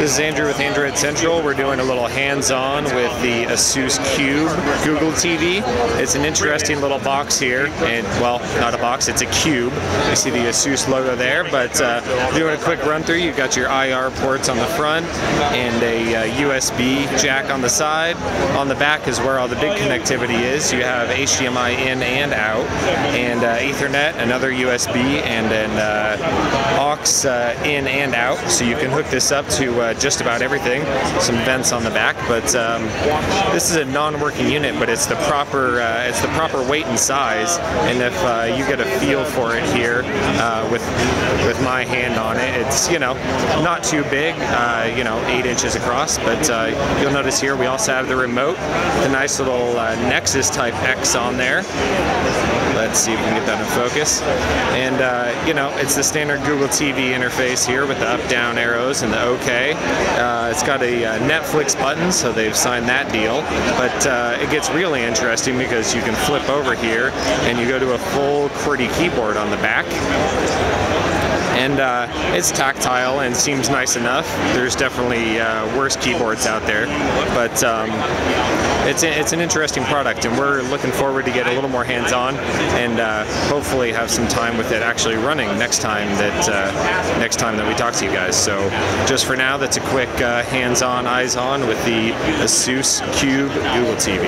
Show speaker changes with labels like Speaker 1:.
Speaker 1: This is Andrew with Android Central. We're doing a little hands-on with the Asus Qube Google TV. It's an interesting little box here, and well, not a box, it's a cube. You see the Asus logo there, but uh, doing a quick run through, you've got your IR ports on the front and a uh, USB jack on the side. On the back is where all the big connectivity is. You have HDMI in and out, and uh, Ethernet, another USB, and then uh, in and out, so you can hook this up to uh, just about everything. Some vents on the back, but um, this is a non-working unit, but it's the proper uh, it's the proper weight and size. And if uh, you get a feel for it here uh, with with my hand on it, it's you know not too big, uh, you know eight inches across, but you'll notice here we also have the remote, the nice little Nexus Type X on there. Let's see if we can get that in focus. And you know, it's the standard Google TV interface here with the up-down arrows and the OK. Uh, it's got a uh, Netflix button, so they've signed that deal. But uh, it gets really interesting because you can flip over here and you go to a full QWERTY keyboard on the back and uh, it's tactile and seems nice enough. There's definitely uh, worse keyboards out there, but um, it's, a, it's an interesting product, and we're looking forward to get a little more hands-on and uh, hopefully have some time with it actually running next time that uh, next time that we talk to you guys. So just for now, that's a quick uh, hands-on, eyes-on with the Asus Qube Google TV.